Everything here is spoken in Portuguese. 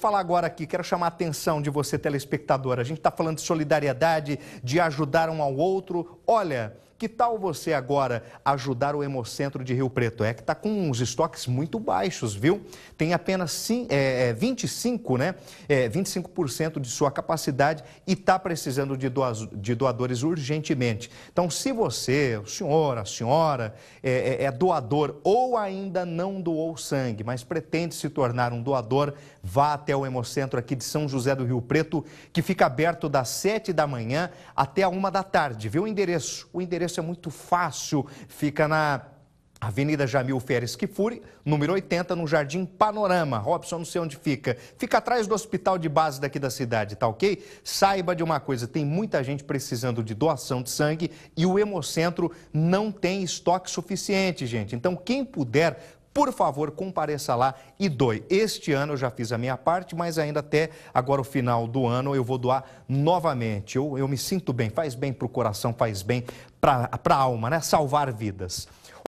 falar agora aqui, quero chamar a atenção de você, telespectador. A gente está falando de solidariedade, de ajudar um ao outro. Olha, que tal você agora ajudar o Hemocentro de Rio Preto? É que está com uns estoques muito baixos, viu? Tem apenas é, 25, é, né? É, 25% de sua capacidade e está precisando de, de, doadores urgentemente. Então, se você, o senhor, a senhora, é, é, é doador ou ainda não doou sangue, mas pretende se tornar um doador, vá até o Hemocentro aqui de São José do Rio Preto, que fica aberto das 7 da manhã até a 1 da tarde. Viu o endereço? O endereço é muito fácil, fica na Avenida Jamil Feres Kifuri, número 80, no Jardim Panorama. Robson, não sei onde fica. Fica atrás do hospital de base daqui da cidade, tá ok? Saiba de uma coisa, tem muita gente precisando de doação de sangue e o Hemocentro não tem estoque suficiente, gente. Então, quem puder, por favor, compareça lá e doe. Este ano eu já fiz a minha parte, mas ainda até agora o final do ano eu vou doar novamente. Eu, eu me sinto bem, faz bem para o coração, faz bem para a alma, né? Salvar vidas.